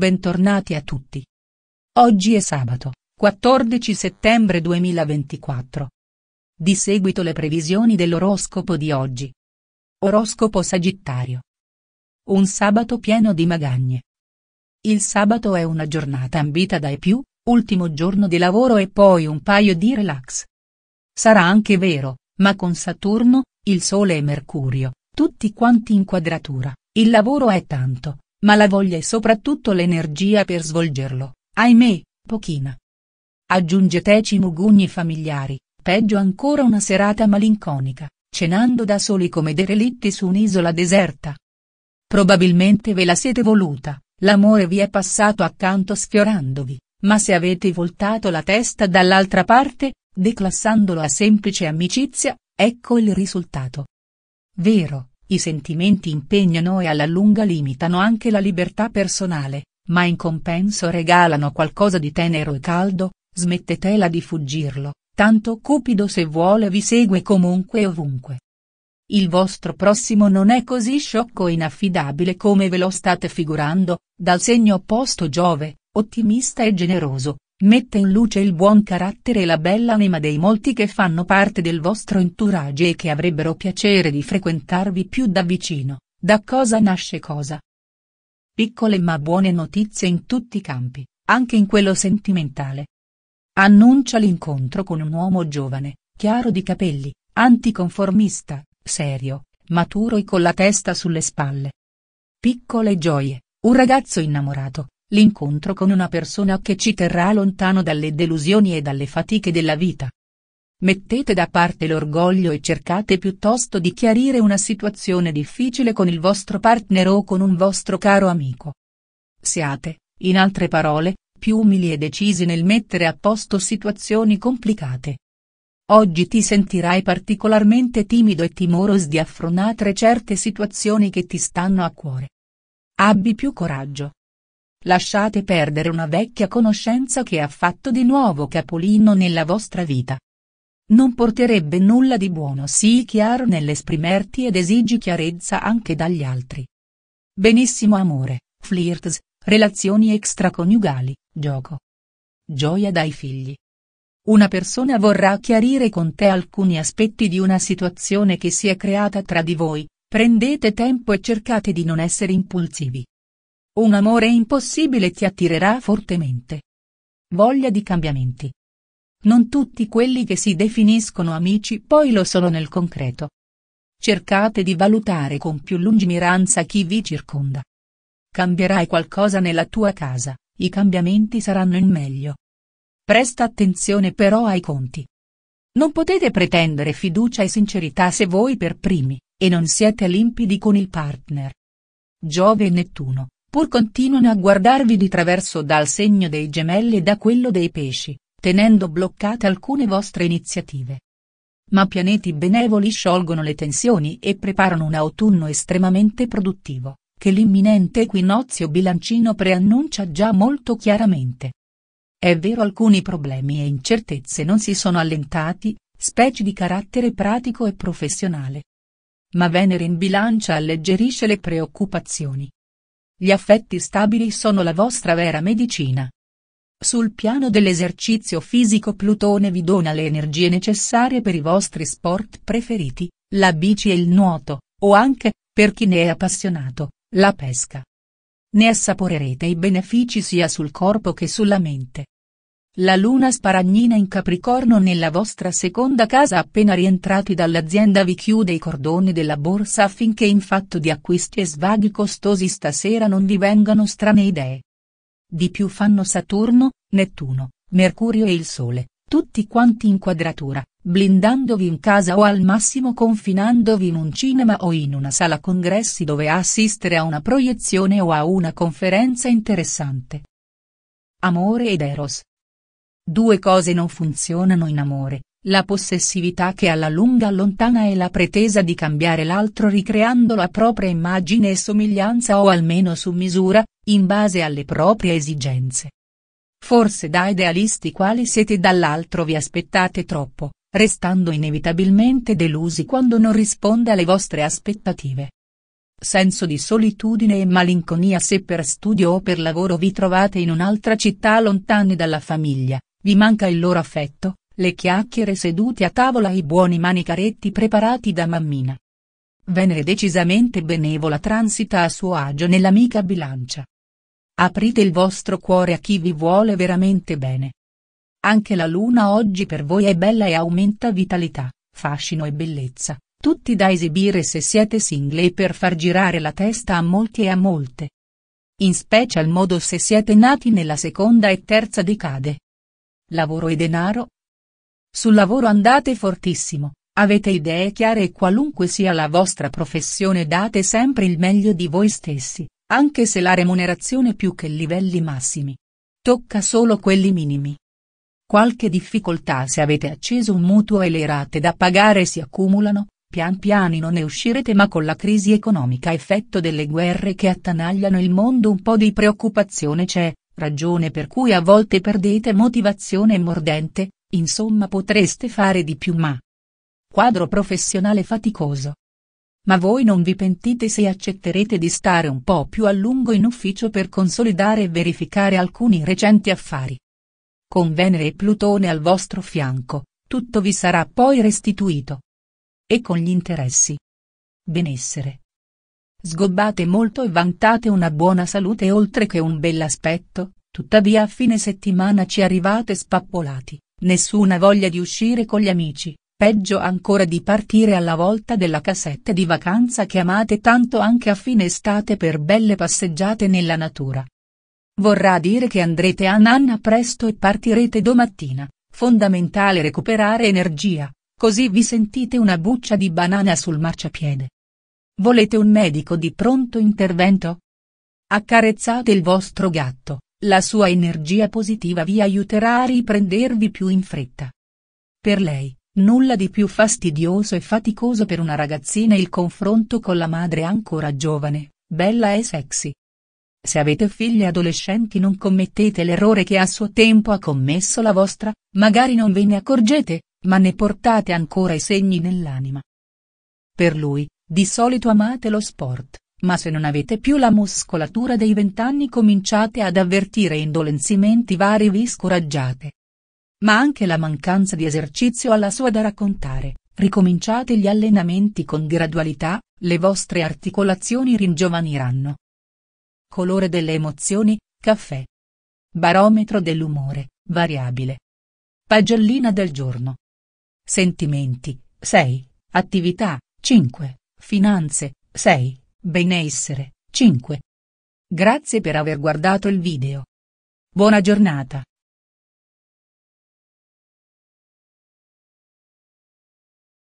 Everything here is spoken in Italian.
bentornati a tutti. Oggi è sabato, 14 settembre 2024. Di seguito le previsioni dell'oroscopo di oggi. Oroscopo Sagittario. Un sabato pieno di magagne. Il sabato è una giornata ambita dai più, ultimo giorno di lavoro e poi un paio di relax. Sarà anche vero, ma con Saturno, il Sole e Mercurio, tutti quanti in quadratura, il lavoro è tanto, ma la voglia e soprattutto l'energia per svolgerlo, ahimè, pochina. Aggiungeteci mugugni familiari, peggio ancora una serata malinconica, cenando da soli come derelitti su un'isola deserta. Probabilmente ve la siete voluta, l'amore vi è passato accanto sfiorandovi, ma se avete voltato la testa dall'altra parte, declassandolo a semplice amicizia, ecco il risultato. Vero, i sentimenti impegnano e alla lunga limitano anche la libertà personale, ma in compenso regalano qualcosa di tenero e caldo, smettetela di fuggirlo, tanto Cupido se vuole vi segue comunque e ovunque. Il vostro prossimo non è così sciocco e inaffidabile come ve lo state figurando, dal segno opposto Giove, ottimista e generoso, mette in luce il buon carattere e la bella anima dei molti che fanno parte del vostro entourage e che avrebbero piacere di frequentarvi più da vicino, da cosa nasce cosa. Piccole ma buone notizie in tutti i campi, anche in quello sentimentale. Annuncia l'incontro con un uomo giovane, chiaro di capelli, anticonformista, serio, maturo e con la testa sulle spalle. Piccole gioie, un ragazzo innamorato, l'incontro con una persona che ci terrà lontano dalle delusioni e dalle fatiche della vita. Mettete da parte l'orgoglio e cercate piuttosto di chiarire una situazione difficile con il vostro partner o con un vostro caro amico. Siate, in altre parole, più umili e decisi nel mettere a posto situazioni complicate. Oggi ti sentirai particolarmente timido e timoroso di affrontare certe situazioni che ti stanno a cuore. Abbi più coraggio. Lasciate perdere una vecchia conoscenza che ha fatto di nuovo capolino nella vostra vita. Non porterebbe nulla di buono sii chiaro nell'esprimerti ed esigi chiarezza anche dagli altri. Benissimo amore, flirts, relazioni extraconiugali, gioco. Gioia dai figli. Una persona vorrà chiarire con te alcuni aspetti di una situazione che si è creata tra di voi, prendete tempo e cercate di non essere impulsivi. Un amore impossibile ti attirerà fortemente. Voglia di cambiamenti. Non tutti quelli che si definiscono amici poi lo sono nel concreto. Cercate di valutare con più lungimiranza chi vi circonda. Cambierai qualcosa nella tua casa, i cambiamenti saranno in meglio. Presta attenzione però ai conti. Non potete pretendere fiducia e sincerità se voi per primi, e non siete limpidi con il partner. Giove e Nettuno, pur continuano a guardarvi di traverso dal segno dei gemelli e da quello dei pesci, tenendo bloccate alcune vostre iniziative. Ma pianeti benevoli sciolgono le tensioni e preparano un autunno estremamente produttivo, che l'imminente equinozio bilancino preannuncia già molto chiaramente. È vero alcuni problemi e incertezze non si sono allentati, specie di carattere pratico e professionale. Ma Venere in bilancia alleggerisce le preoccupazioni, gli affetti stabili sono la vostra vera medicina. Sul piano dell'esercizio fisico Plutone vi dona le energie necessarie per i vostri sport preferiti, la bici e il nuoto, o anche, per chi ne è appassionato, la pesca. Ne assaporerete i benefici sia sul corpo che sulla mente. La luna sparagnina in Capricorno nella vostra seconda casa appena rientrati dall'azienda vi chiude i cordoni della borsa affinché in fatto di acquisti e svaghi costosi stasera non vi vengano strane idee. Di più fanno Saturno, Nettuno, Mercurio e il Sole, tutti quanti in quadratura, blindandovi in casa o al massimo confinandovi in un cinema o in una sala congressi dove assistere a una proiezione o a una conferenza interessante. Amore ed Eros. Due cose non funzionano in amore, la possessività che alla lunga allontana e la pretesa di cambiare l'altro ricreando la propria immagine e somiglianza o almeno su misura, in base alle proprie esigenze. Forse da idealisti quali siete dall'altro vi aspettate troppo, restando inevitabilmente delusi quando non risponde alle vostre aspettative. senso di solitudine e malinconia se per studio o per lavoro vi trovate in un'altra città lontani dalla famiglia, vi manca il loro affetto, le chiacchiere seduti a tavola e i buoni manicaretti preparati da mammina. Venere decisamente benevola transita a suo agio nell'amica bilancia. Aprite il vostro cuore a chi vi vuole veramente bene. Anche la luna oggi per voi è bella e aumenta vitalità, fascino e bellezza, tutti da esibire se siete single e per far girare la testa a molti e a molte. In special modo se siete nati nella seconda e terza decade. Lavoro e denaro? Sul lavoro andate fortissimo, avete idee chiare e qualunque sia la vostra professione date sempre il meglio di voi stessi, anche se la remunerazione più che livelli massimi. Tocca solo quelli minimi. Qualche difficoltà se avete acceso un mutuo e le rate da pagare si accumulano, pian piano ne uscirete ma con la crisi economica effetto delle guerre che attanagliano il mondo un po' di preoccupazione c'è, ragione per cui a volte perdete motivazione mordente, insomma potreste fare di più ma, Quadro professionale faticoso. Ma voi non vi pentite se accetterete di stare un po' più a lungo in ufficio per consolidare e verificare alcuni recenti affari. Con Venere e Plutone al vostro fianco, tutto vi sarà poi restituito. E con gli interessi. Benessere. Sgobbate molto e vantate una buona salute oltre che un bell'aspetto, tuttavia a fine settimana ci arrivate spappolati, nessuna voglia di uscire con gli amici, peggio ancora di partire alla volta della cassetta di vacanza che amate tanto anche a fine estate per belle passeggiate nella natura. Vorrà dire che andrete a nanna presto e partirete domattina, fondamentale recuperare energia, così vi sentite una buccia di banana sul marciapiede. Volete un medico di pronto intervento? Accarezzate il vostro gatto, la sua energia positiva vi aiuterà a riprendervi più in fretta. Per lei, Nulla di più fastidioso e faticoso per una ragazzina il confronto con la madre ancora giovane, bella e sexy. Se avete figlie adolescenti non commettete l'errore che a suo tempo ha commesso la vostra, magari non ve ne accorgete, ma ne portate ancora i segni nell'anima. Per lui, di solito amate lo sport, ma se non avete più la muscolatura dei vent'anni cominciate ad avvertire indolenzimenti vari vi scoraggiate ma anche la mancanza di esercizio alla sua da raccontare, ricominciate gli allenamenti con gradualità, le vostre articolazioni ringiovaniranno. Colore delle emozioni, caffè. Barometro dell'umore, variabile. Pagellina del giorno. Sentimenti, 6, attività, 5, finanze, 6, benessere, 5. Grazie per aver guardato il video. Buona giornata.